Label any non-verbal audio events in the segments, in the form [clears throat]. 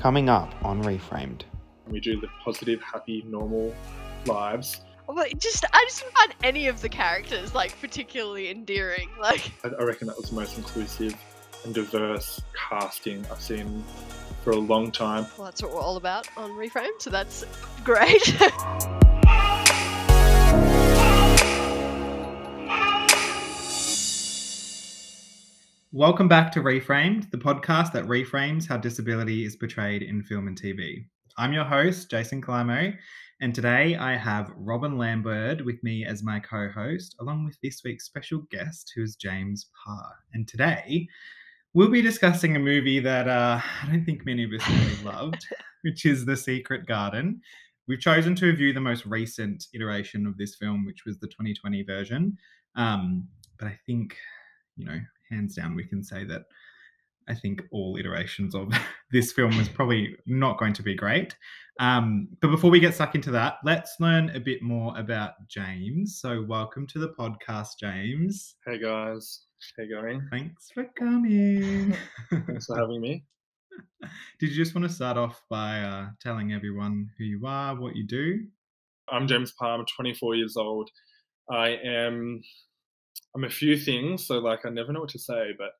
coming up on Reframed. We do live positive, happy, normal lives. Well, just I just didn't find any of the characters like particularly endearing. Like I, I reckon that was the most inclusive and diverse casting I've seen for a long time. well that's what we're all about on Reframe, so that's great. [laughs] Welcome back to Reframed, the podcast that reframes how disability is portrayed in film and TV. I'm your host, Jason Climo, and today I have Robin Lambert with me as my co host, along with this week's special guest, who is James Parr. And today we'll be discussing a movie that uh, I don't think many of us really [laughs] loved, which is The Secret Garden. We've chosen to review the most recent iteration of this film, which was the 2020 version. Um, but I think, you know, hands down, we can say that I think all iterations of [laughs] this film was probably not going to be great. Um, but before we get stuck into that, let's learn a bit more about James. So, welcome to the podcast, James. Hey guys, how you going? Thanks for coming. [laughs] Thanks for having me. [laughs] Did you just want to start off by uh, telling everyone who you are, what you do? I'm James Parr, 24 years old. I am I'm a few things, so like I never know what to say, but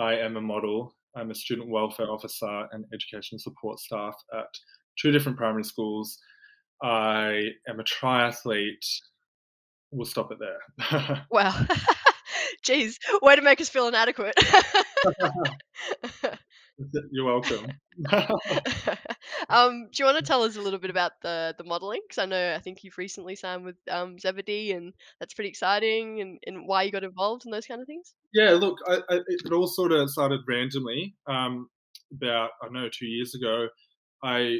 I am a model. I'm a student welfare officer and education support staff at two different primary schools. I am a triathlete. We'll stop it there. [laughs] wow. Jeez, [laughs] way to make us feel inadequate. [laughs] [laughs] You're welcome. [laughs] um, do you want to tell us a little bit about the the modeling? Because I know I think you've recently signed with um, Zebedee, and that's pretty exciting. And, and why you got involved and those kind of things. Yeah, look, I, I, it all sort of started randomly. Um, about I don't know two years ago, I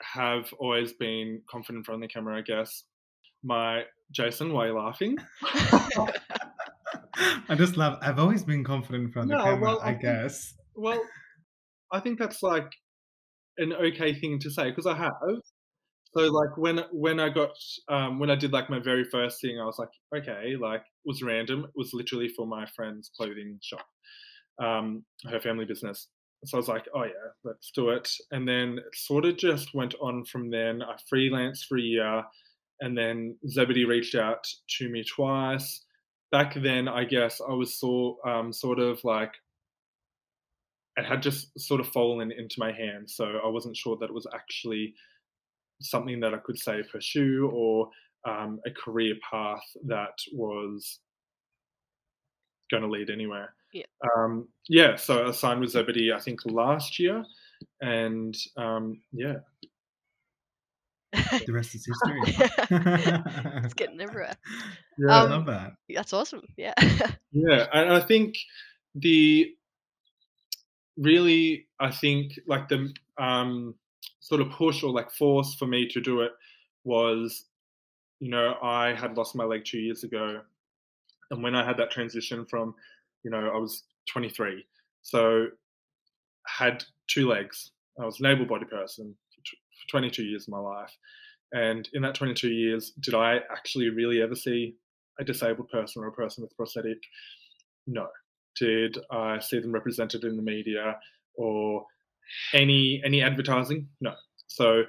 have always been confident in front of the camera. I guess. My Jason, why are you laughing? [laughs] I just love. I've always been confident in front of the camera. well, I I guess. Well, I think that's like an okay thing to say because I have. So like when when I got um, when I did like my very first thing, I was like, okay, like it was random. It was literally for my friend's clothing shop, um, her family business. So I was like, oh yeah, let's do it. And then it sort of just went on from then. I freelanced for a year, and then Zebedee reached out to me twice. Back then, I guess I was so um, sort of like it had just sort of fallen into my hands. So I wasn't sure that it was actually something that I could say pursue or um, a career path that was going to lead anywhere. Yeah. Um, yeah. So I signed with Zebedee, I think last year, and um, yeah. The rest is history. [laughs] it's getting everywhere. Yeah. I Um, love that. That's awesome. Yeah. [laughs] Yeah, and I think the really, I think like the um, sort of push or like force for me to do it was, you know, I had lost my leg two years ago, and when I had that transition from, you know, I was 23, so had two legs. I was an able-bodied person for for 22 years of my life, and in that 22 years, did I actually really ever see a disabled person or a person with prosthetic? No. Did I see them represented in the media or any any advertising? No. So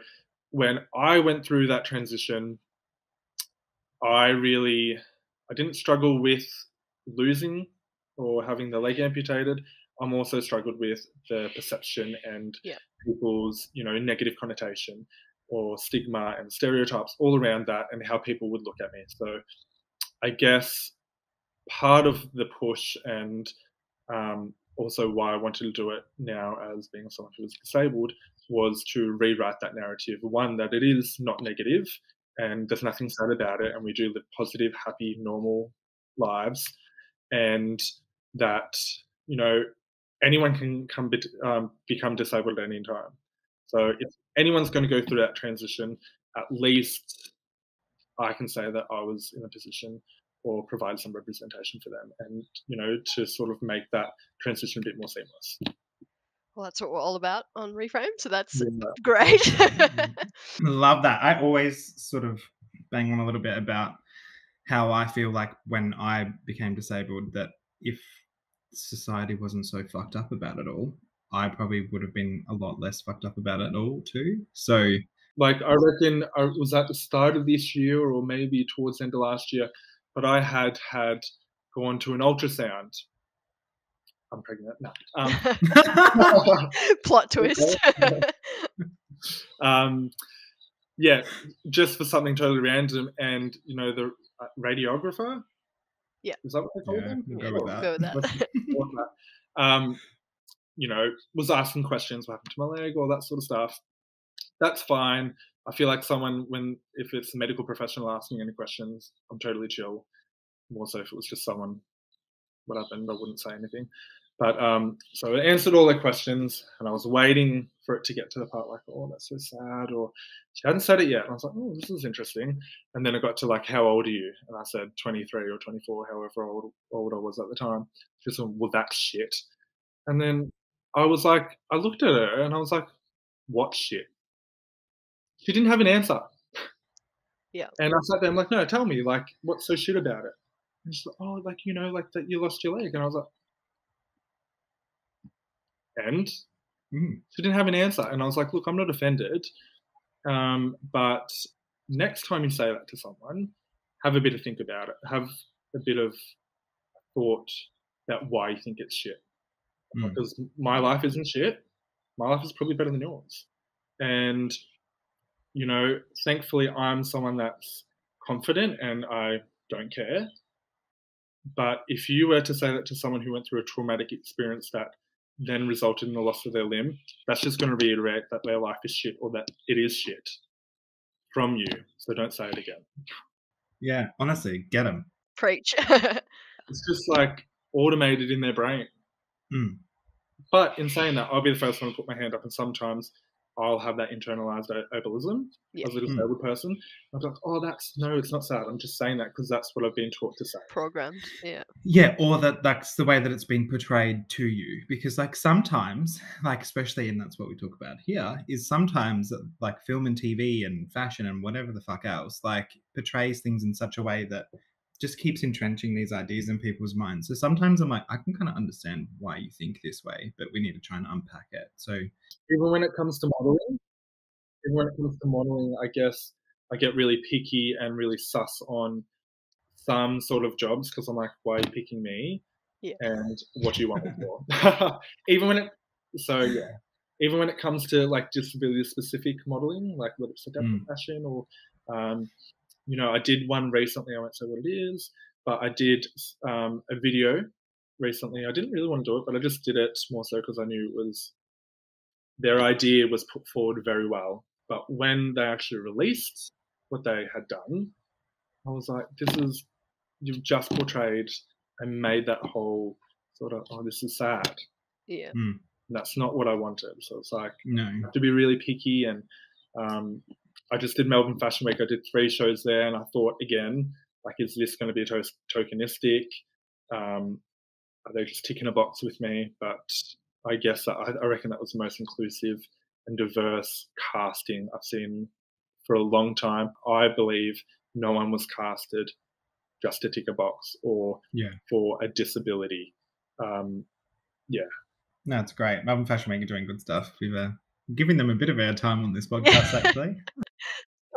when I went through that transition, I really I didn't struggle with losing or having the leg amputated. I'm also struggled with the perception and Yeah. people's, you know, negative connotation or stigma and stereotypes all around that and how people would look at me. So I guess part of the push and um, also why I wanted to do it now as being someone who is disabled was to rewrite that narrative. One, that it is not negative and there's nothing sad about it, and we do live positive, happy, normal lives, and that, you know, anyone can come be, um, become disabled at any time. So if anyone's going to go through that transition, at least I can say that I was in a position or provide some representation for them and you know to sort of make that transition a bit more seamless Well, that's what we're all about on Reframe, so that's Yeah. [laughs] great. [laughs] Love that. I always sort of bang on a little bit about how I feel like when I became disabled that if society wasn't so fucked up about it all, I probably would have been a lot less fucked up about it all too. So like I reckon uh, was at the start of this year or maybe towards the end of last year, but I had had gone to an ultrasound. I'm pregnant. No. Um, [laughs] Plot [laughs] twist. [laughs] um, yeah, just for something totally random, and you know the uh, radiographer. Yeah. Is that what they call Yeah, them? we'll Yeah, go with that. go with that. Go with that. Um, you know, was asking questions, what happened to my leg, all that sort of stuff. That's fine. I feel like someone when if it's a medical professional asking any questions, I'm totally chill. More so if it was just someone what happened, I wouldn't say anything. But um, so I answered all their questions, and I was waiting for it to get to the part like, "Oh, that's so sad," or she hadn't said it yet, and I was like, "Oh, this is interesting." And then it got to like, "How old are you?" And I said 23 or 24, however old old I was at the time. She said, "Well, that's shit." And then I was like, I looked at her and I was like, "What shit?" She didn't have an answer. Yeah. And I sat there, I'm like, "No, tell me, like, what's so shit about it?" And she's like, "Oh, like you know, like that you lost your leg." And I was like, "And?" Mm. She didn't have an answer, and I was like, "Look, I'm not offended, um, but next time you say that to someone, have a bit of think about it. Have a bit of thought about why you think it's shit. Mm. Because my life isn't shit. My life is probably better than yours, and you know, thankfully, I'm someone that's confident and I don't care. But if you were to say that to someone who went through a traumatic experience that then resulted in the loss of their limb, that's just going to reiterate that their life is shit or that it is shit from you. So don't say it again. Yeah, honestly, get them. Preach. [laughs] It's just like automated in their brain. Mm. But in saying that, I'll be the first one to put my hand up, and sometimes I'll have that internalized ableism Yeah. as a disabled mm. person. I'm like, oh, that's no, it's not sad. I'm just saying that because that's what I've been taught to say. Programmed. Yeah. Yeah, or that that's the way that it's been portrayed to you. Because like sometimes, [laughs] like especially and that's what we talk about here, is sometimes like film and TV and fashion and whatever the fuck else, like portrays things in such a way that just keeps entrenching these ideas in people's minds. So sometimes I'm like, I can kind of understand why you think this way, but we need to try and unpack it. So even when it comes to modeling, even when it comes to modeling, I guess I get really picky and really sus on some sort of jobs because I'm like, why are you picking me? Yeah. And what do you want me for? [laughs] [laughs] even when it, so yeah, even when it comes to like disability specific modeling, like whether it's adaptive Mm. fashion or, um, you know, I did one recently. I won't say what it is, but I did um, a video recently. I didn't really want to do it, but I just did it more so because I knew it was their idea was put forward very well. But when they actually released what they had done, I was like, this is, you've just portrayed and made that whole sort of, oh, this is sad. Yeah. And that's not what I wanted. So it's like, no. to be really picky. And um, I just did Melbourne Fashion Week. I did three shows there, and I thought again, like, is this going to be to- tokenistic? Um, are they just ticking a box with me? But I guess I, I reckon that was the most inclusive and diverse casting I've seen for a long time. I believe no one was casted just to tick a box or Yeah. for a disability. Um, No, it's great. Melbourne Fashion Week are doing good stuff. We've uh, given them a bit of airtime on this podcast, [laughs] actually.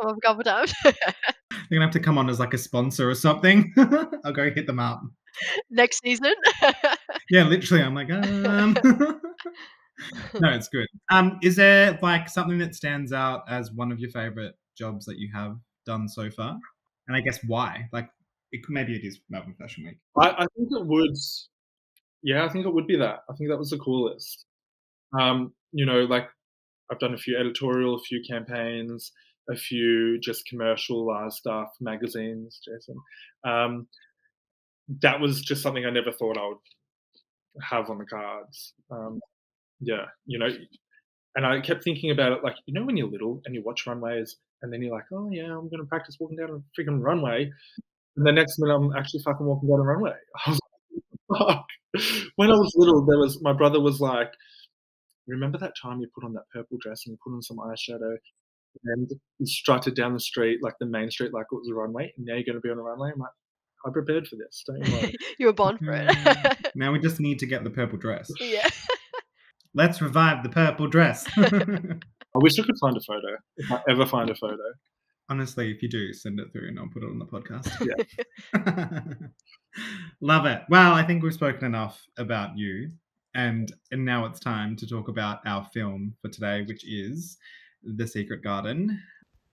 Come up a couple times. [laughs] They're gonna have to come on as like a sponsor or something. [laughs] I'll go hit them up. Next season. [laughs] Yeah, literally. I'm like, um. no, it's good. Um, is there like something that stands out as one of your favorite jobs that you have done so far? And I guess why? Like, it, maybe it is Melbourne Fashion Week. I, I think it would. Yeah, I think it would be that. I think that was the coolest. Um, you know, like I've done a few editorial, a few campaigns, a few just commercial uh, stuff, magazines, Jason. Um, that was just something I never thought I would have on the cards. Um, yeah, you know, and I kept thinking about it like, you know, when you're little and you watch runways and then you're like, oh yeah, I'm going to practice walking down a freaking runway. And the next minute I'm actually fucking walking down a runway. [laughs] I was like, fuck. When I was little, there was, my brother was like, remember that time you put on that purple dress and you put on some eyeshadow and you strutted down the street, like the main street, like it was a runway, and now you're going to be on a runway? I'm like, I prepared for this. Don't you worry. [laughs] you were born for it. Mm, now we [laughs] just need to get the purple dress. yeah. [laughs] Let's revive the purple dress. I wish I could find a photo. If I ever find a photo. Honestly, if you do, send it through and I'll put it on the podcast. Yeah. Love it. Well, I think we've spoken enough about you. And, and now it's time to talk about our film for today, which is The Secret Garden.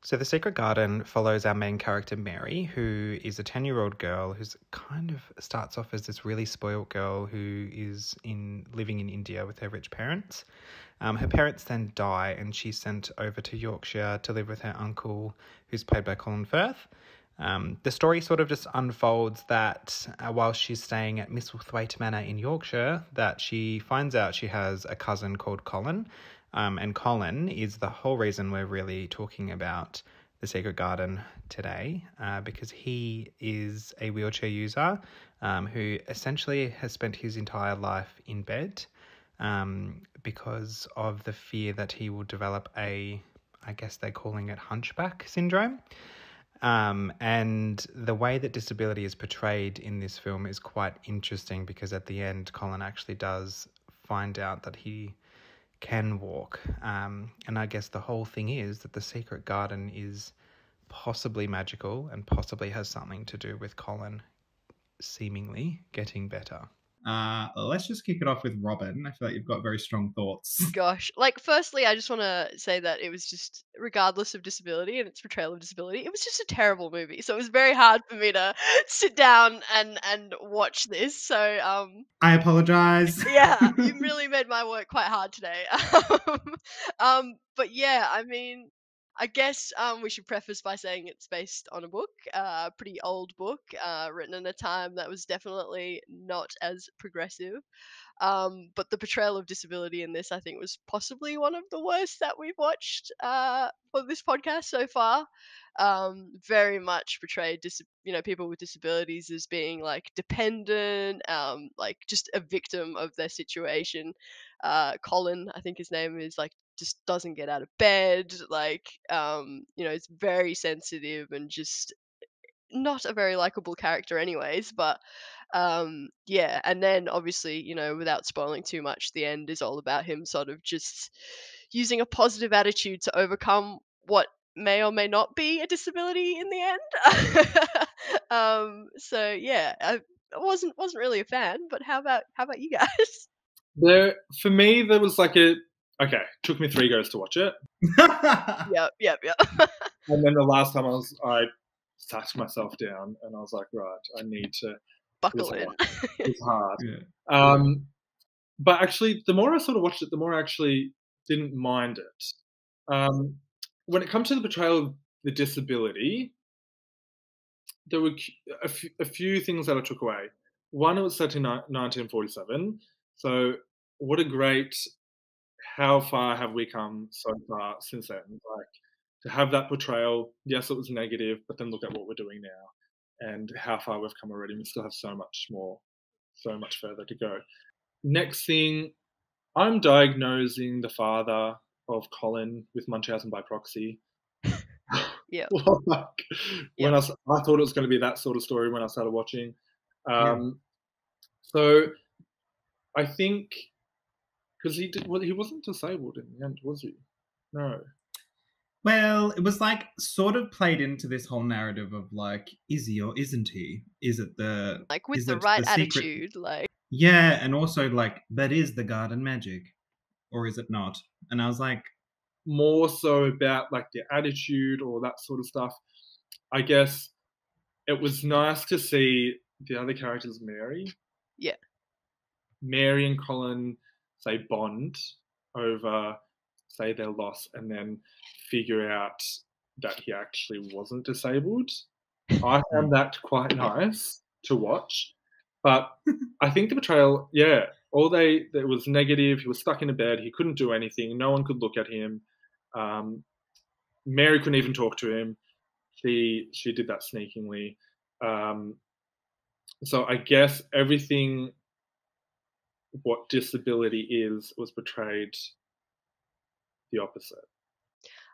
So, The Secret Garden follows our main character, Mary, who is a 10 year old girl who's kind of starts off as this really spoilt girl who is in living in India with her rich parents. Um, her parents then die, and she's sent over to Yorkshire to live with her uncle, who's played by Colin Firth. Um, the story sort of just unfolds that uh, while she's staying at Misselthwaite Manor in Yorkshire, that she finds out she has a cousin called Colin, um, and Colin is the whole reason we're really talking about the Secret Garden today, uh, because he is a wheelchair user um, who essentially has spent his entire life in bed um, because of the fear that he will develop a, I guess they're calling it hunchback syndrome. Um, and the way that disability is portrayed in this film is quite interesting because at the end, Colin actually does find out that he can walk. Um, and I guess the whole thing is that the secret garden is possibly magical and possibly has something to do with Colin seemingly getting better. Uh, let's just kick it off with Robin. I feel like you've got very strong thoughts. [laughs] Gosh, like firstly, I just want to say that it was just, regardless of disability and its portrayal of disability, it was just a terrible movie. So it was very hard for me to [laughs] sit down and and watch this. So um, I apologize. [laughs] yeah, you really made my work quite hard today. um, but yeah, I mean, I guess um, we should preface by saying it's based on a book, a uh, pretty old book, uh, written in a time that was definitely not as progressive. Um, but the portrayal of disability in this, I think, was possibly one of the worst that we've watched uh, for this podcast so far. Um, very much portrayed, dis- you know, people with disabilities as being like dependent, um, like just a victim of their situation. Uh, Colin, I think his name is like just doesn't get out of bed like um you know it's very sensitive and just not a very likable character anyways but um yeah and then obviously you know without spoiling too much the end is all about him sort of just using a positive attitude to overcome what may or may not be a disability in the end. [laughs] Um so yeah i wasn't wasn't really a fan but how about how about you guys? There for me there was like a okay, took me three goes to watch it. [laughs] yep, yep, yep. [laughs] and then the last time I was, I sat myself down and I was like, right, I need to buckle in. It's hard. [laughs] Yeah. Um, but actually, the more I sort of watched it, the more I actually didn't mind it. Um, when it comes to the portrayal of the disability, there were a, f- a few things that I took away. One, it was set in 1947. So, what a great how far have we come so far since then? Like to have that portrayal, yes, it was negative, but then look at what we're doing now and how far we've come already. We still have so much more, so much further to go. Next thing, I'm diagnosing the father of Colin with Munchausen by proxy. [laughs] yeah. [laughs] like, when I, I thought it was going to be that sort of story when I started watching. Um, yeah. So I think because he did, well, he wasn't disabled in the end, was he? No. Well, it was like sort of played into this whole narrative of like, is he or isn't he? Is it the like with the right the attitude, like yeah, and also like that is the garden magic, or is it not? And I was like, more so about like the attitude or that sort of stuff. I guess it was nice to see the other characters, Mary. Yeah. Mary and Colin say bond over say their loss and then figure out that he actually wasn't disabled. I [laughs] found that quite nice to watch. But [laughs] I think the betrayal, yeah, all they it was negative. He was stuck in a bed. He couldn't do anything. No one could look at him. Um, Mary couldn't even talk to him. She she did that sneakingly. Um, so I guess everything what disability is was portrayed the opposite.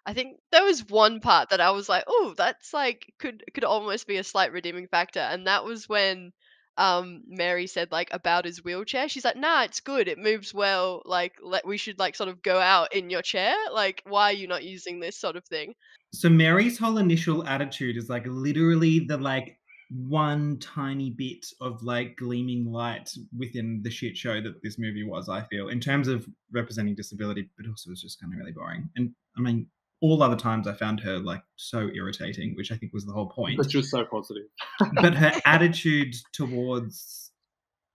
I think there was one part that I was like, "Oh, that's like could could almost be a slight redeeming factor," and that was when um Mary said like about his wheelchair. She's like, "Nah, it's good. It moves well. Like let we should like sort of go out in your chair. Like why are you not using this sort of thing?" So Mary's whole initial attitude is like literally the like one tiny bit of like gleaming light within the shit show that this movie was, I feel, in terms of representing disability, but also was just kind of really boring. And I mean, all other times I found her like so irritating, which I think was the whole point. But just so positive. [laughs] but her attitude towards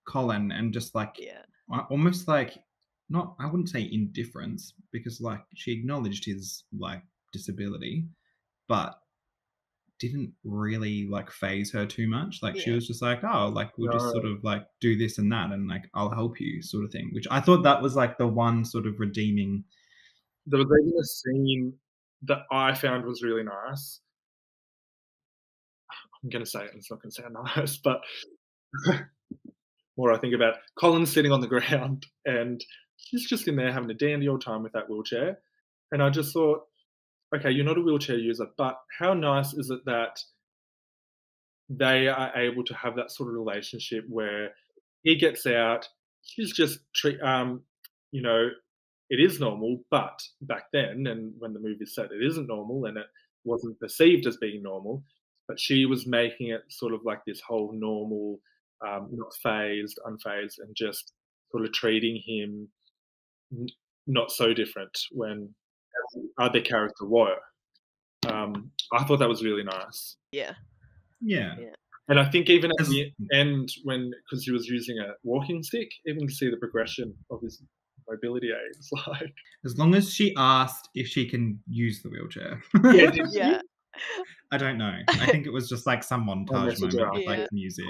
Colin and just like Yeah. almost like not I wouldn't say indifference because like she acknowledged his like disability, but didn't really like phase her too much. Like she was just like, oh, like we'll just sort of like do this and that and like I'll help you sort of thing. Which I thought that was like the one sort of redeeming There was even a scene that I found was really nice. I'm gonna say it, it's not gonna sound [laughs] nice, but more I think about Colin's sitting on the ground and she's just in there having a dandy old time with that wheelchair. And I just thought, okay, you're not a wheelchair user, but how nice is it that they are able to have that sort of relationship where he gets out, she's just um, you know, it is normal, but back then, and when the movie said it isn't normal, and it wasn't perceived as being normal, but she was making it sort of like this whole normal, um, not phased, unfazed, and just sort of treating him not so different when every other character were. Um, I thought that was really nice. Yeah. yeah. And I think even at As- the end, when because he was using a walking stick, even to see the progression of his mobility aids, [laughs] like As long as she asked if she can use the wheelchair. Yeah, [laughs] did she? Yeah. I don't know. I [laughs] think it was just like some montage moment her with Yeah. like music.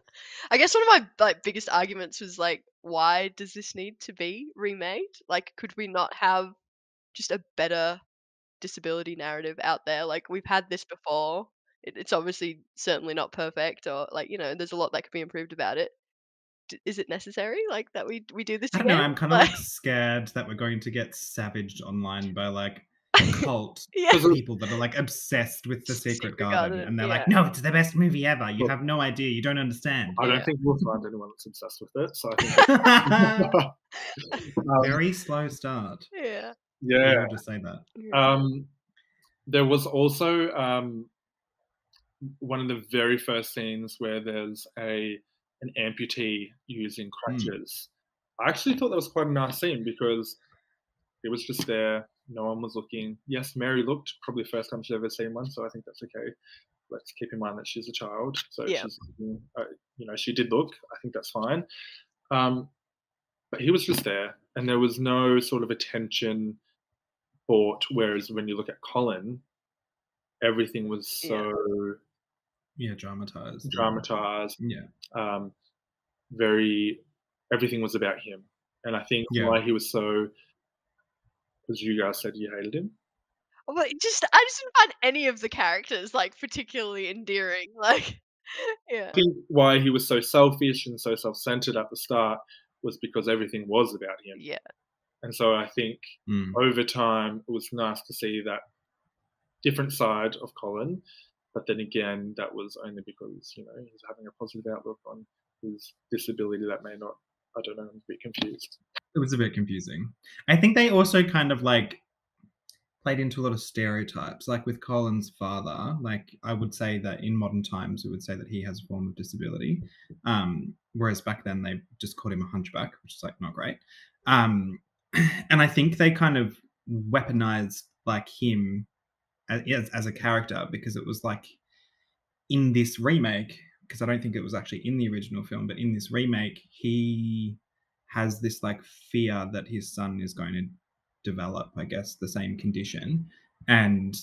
[laughs] I guess one of my like biggest arguments was like, why does this need to be remade? Like, could we not have just a better disability narrative out there? Like, we've had this before. It, it's obviously certainly not perfect, or like you know, there's a lot that could be improved about it. D- is it necessary like that we we do this I don't know. I'm [laughs] kind of like scared that we're going to get savaged online by like cult [laughs] yeah, people that are like obsessed with the Secret, Secret Garden, Garden, and they're like, "No, it's the best movie ever. You Look- have no idea. You don't understand." I don't Yeah. think we'll find anyone that's obsessed with it. So I think [laughs] [laughs] um, Very slow start. yeah, yeah. I'll just say that. Um, there was also um, one of the very first scenes where there's a an amputee using crutches. I actually thought that was quite a nice scene because it was just there. No one was looking. Yes, Mary looked. Probably the first time she's ever seen one, so I think that's okay. Let's keep in mind that she's a child, so Yeah. she's, uh, you know, she did look. I think that's fine. Um, but he was just there, and there was no sort of attention bought. Whereas when you look at Colin, everything was Yeah. so Yeah, dramatized. dramatized, Yeah. um, very. Everything was about him, and I think Yeah. why he was so. Because you guys said you hated him. But it just I just didn't find any of the characters like particularly endearing. [laughs] Like, yeah, I think why he was so selfish and so self-centered at the start was because everything was about him, yeah, and so I think Mm. over time it was nice to see that different side of Colin. But then again, that was only because you know he's having a positive outlook on his disability that may not. I don't know. I'm a bit confused. It was a bit confusing. I think they also kind of like played into a lot of stereotypes. Like with Colin's father, like I would say that in modern times we would say that he has a form of disability. Um, whereas back then they just called him a hunchback, which is like not great. Um, [clears throat] and I think they kind of weaponized like him as, as, a character because it was like in this remake, because I don't think it was actually in the original film, but in this remake, he has this like fear that his son is going to develop, I guess, the same condition and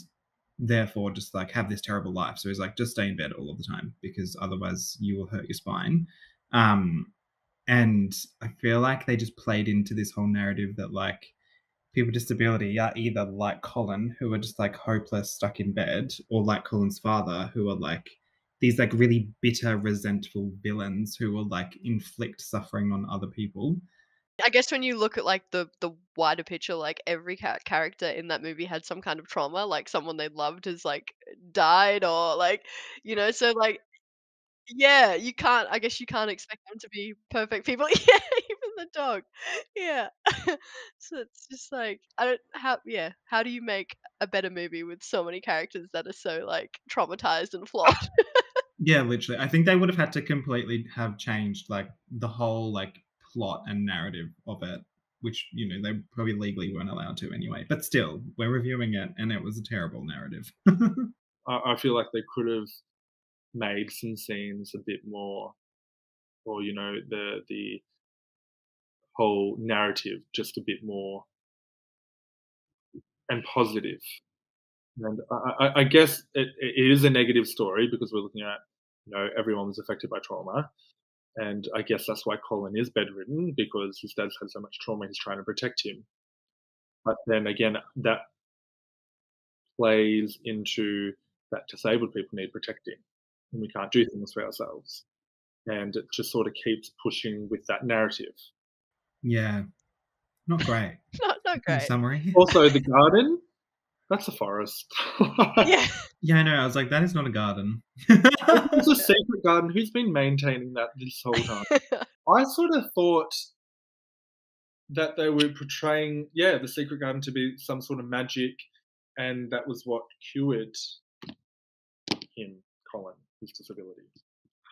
therefore just like have this terrible life. So he's like, just stay in bed all of the time because otherwise you will hurt your spine. Um, and I feel like they just played into this whole narrative that like people with disability are either like Colin, who are just like hopeless, stuck in bed, or like Colin's father, who are like these like really bitter, resentful villains who will like inflict suffering on other people. I guess when you look at like the the wider picture, like every ca- character in that movie had some kind of trauma, like someone they loved has like died or like you know, so like Yeah, you can't. I guess you can't expect them to be perfect people. [laughs] Yeah, even the dog. Yeah. [laughs] so it's just like I don't how. Yeah, how do you make a better movie with so many characters that are so like traumatized and flawed? [laughs] Yeah, literally. I think they would have had to completely have changed like the whole like plot and narrative of it, which you know they probably legally weren't allowed to anyway. But still, we're reviewing it, and it was a terrible narrative. [laughs] I, I feel like they could have made some scenes a bit more, or you know, the the whole narrative just a bit more and positive. And I, I, I guess it, it is a negative story because we're looking at, you know, everyone was affected by trauma. And I guess that's why Colin is bedridden because his dad's had so much trauma, he's trying to protect him. But then again, that plays into that disabled people need protecting and we can't do things for ourselves. And it just sort of keeps pushing with that narrative. yeah, not great. [laughs] not not In great. summary. Also, the garden, [laughs] that's a forest. Yeah. [laughs] Yeah, I know. I was like, that is not a garden. it's a [laughs] secret garden. Who's been maintaining that this whole time? I sort of thought that they were portraying, yeah, the secret garden to be some sort of magic, and that was what cured him, Colin, his disability.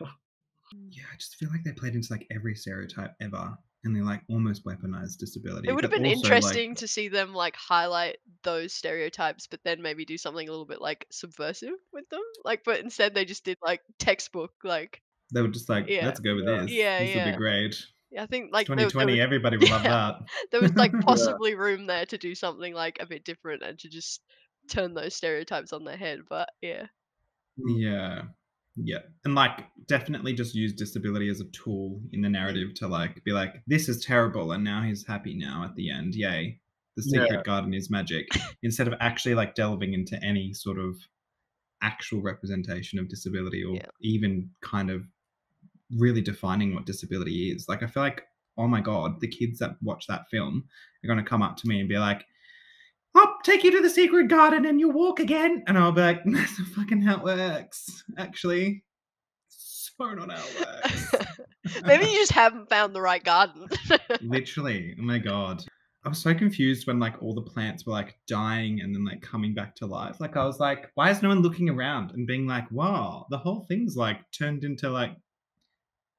[laughs] yeah, I just feel like they played into like every stereotype ever, and they like almost weaponized disability. It would have been also, like, interesting to see them like highlight those stereotypes, but then maybe do something a little bit like subversive with them. Like, but instead they just did like textbook. Like, they were just like, Yeah. let's go with this. Yeah, this yeah. be great. Yeah, I think like there, there 2020, was, [laughs] everybody will love that. there was like [laughs] possibly room there to do something like a bit different and to just turn those stereotypes on their head. But yeah, Yeah. Yeah. And like definitely just use disability as a tool in the narrative to like be like, this is terrible and now he's happy now at the end. Yay. The Yeah. secret garden is magic. Instead of actually like delving into any sort of actual representation of disability or Yeah. even kind of really defining what disability is. Like I feel like, oh my God, the kids that watch that film are gonna come up to me and be like, I'll take you to the secret garden and you'll walk again. And I'll be like, [laughs] that's not fucking how it works. Actually, so not how it works. [laughs] maybe you just haven't found the right garden. [laughs] Literally, oh my god. I was so confused when like all the plants were like dying and then like coming back to life. Like I was like, why is no one looking around and being like, wow, the whole thing's like turned into like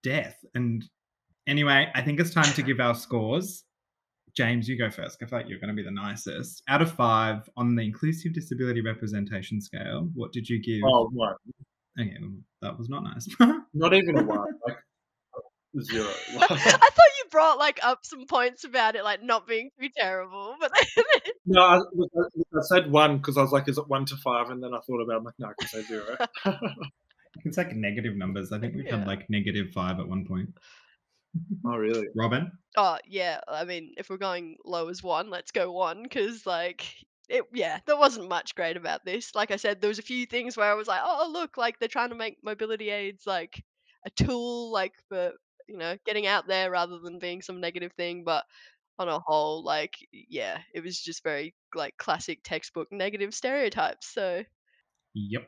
death. And anyway, I think it's time to give our scores. James, you go first. I feel like you're going to be the nicest. Out of five on the inclusive disability representation scale, what did you give? Oh, one. Okay, well, that was not nice. [laughs] Not even a one. Like, zero. [laughs] [laughs] I thought you brought like up some points about it, like not being too terrible, but no, I, I said one because I was like, is it one to five? And then I thought about it, I'm like, no, I can say zero. it's like negative numbers. I think we've Yeah. had like negative five at one point. Oh, really? Robin? oh yeah, I mean, if we're going low as one, let's go one because like it, yeah, there wasn't much great about this. Like I said, there was a few things where I was like, oh look, like they're trying to make mobility aids like a tool, like for you know getting out there rather than being some negative thing, but. On a whole, like, yeah, it was just very like classic textbook negative stereotypes. So Yep.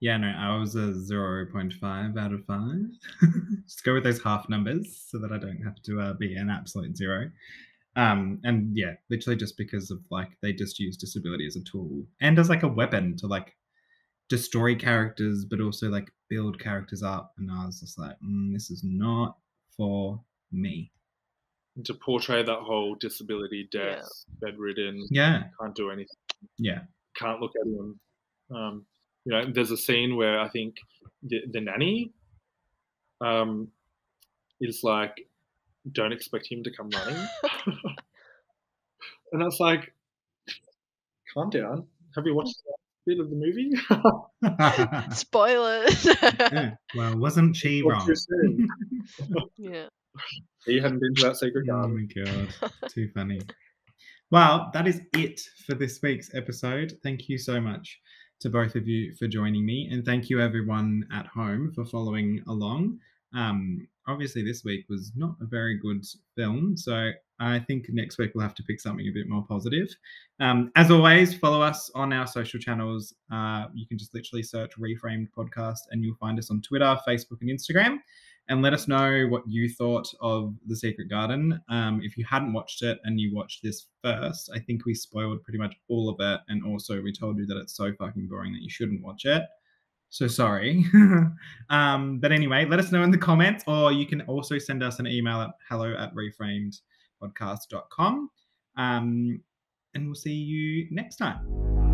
Yeah, no, I was a 0.5 out of 5. [laughs] Just go with those half numbers so that I don't have to uh, be an absolute zero. Um, and yeah, literally just because of like they just use disability as a tool and as like a weapon to like destroy characters, but also like build characters up. And I was just like, mm, this is not for me. To portray that whole disability, Yeah. death, bedridden, Yeah, can't do anything, yeah, can't look at him. Um, you know, there's a scene where I think the, the nanny um, is like, don't expect him to come running. [laughs] and I was like, calm down. Have you watched that bit of the movie? [laughs] spoilers. Yeah, Well, wasn't she Or wrong? [laughs] yeah. He hadn't been to that secret Oh garden. my god, too funny. Well, that is it for this week's episode. Thank you so much to both of you for joining me, and thank you everyone at home for following along. Um, obviously, this week was not a very good film, so I think next week we'll have to pick something a bit more positive. Um, as always, follow us on our social channels. Uh, you can just literally search Reframed Podcast and you'll find us on Twitter, Facebook, and Instagram. And let us know what you thought of The Secret Garden. Um, if you hadn't watched it and you watched this first, I think we spoiled pretty much all of it. And also, we told you that it's so fucking boring that you shouldn't watch it. So sorry. [laughs] um, but anyway, let us know in the comments, or you can also send us an email at hello at reframedpodcast.com. Um, and we'll see you next time.